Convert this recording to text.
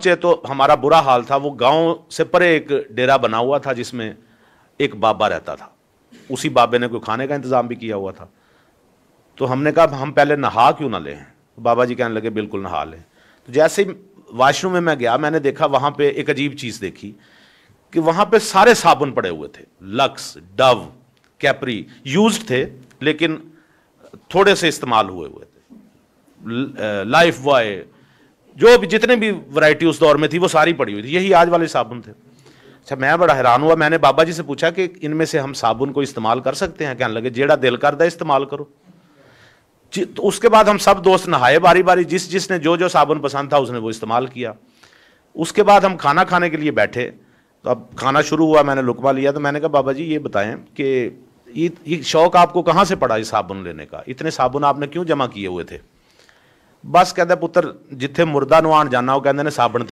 पहुँचे तो हमारा बुरा हाल था। वो गाँव से परे एक डेरा बना हुआ था जिसमें एक बाबा रहता था। उसी बाबे ने कोई खाने का इंतज़ाम भी किया हुआ था। तो हमने कहा, हम पहले नहा क्यों ना लें? बाबा जी कहने लगे, बिल्कुल नहा लें। तो जैसे ही वाशरूम में मैं गया, मैंने देखा वहाँ पे एक अजीब चीज़ देखी कि वहाँ पे सारे साबुन पड़े हुए थे। लक्स, डव, कैपरी यूज़ थे, लेकिन थोड़े से इस्तेमाल हुए हुए थे। लाइफ बॉय जो भी जितने भी वैरायटी उस दौर में थी वो सारी पड़ी हुई थी। यही आज वाले साबुन थे। अच्छा मैं बड़ा हैरान हुआ। मैंने बाबा जी से पूछा कि इनमें से हम साबुन को इस्तेमाल कर सकते हैं? कहने लगे जेड़ा दिल करदा इस्तेमाल करो। तो उसके बाद हम सब दोस्त नहाए बारी बारी जिस जिसने जो जो साबुन पसंद था उसने वो इस्तेमाल किया। उसके बाद हम खाना खाने के लिए बैठे। तो अब खाना शुरू हुआ मैंने लुकवा लिया। तो मैंने कहा बाबा जी ये बताएँ कि ये, ये शौक आपको कहाँ से पड़ा इस साबुन लेने का? इतने साबुन आपने क्यों जमा किए हुए थे? ਬਸ ਕਹਿੰਦਾ ਪੁੱਤਰ ਜਿੱਥੇ ਮੁਰਦਾ ਨੂੰ ਆਣ ਜਾਣਾ ਉਹ ਕਹਿੰਦੇ ਨੇ ਸਾਬਣ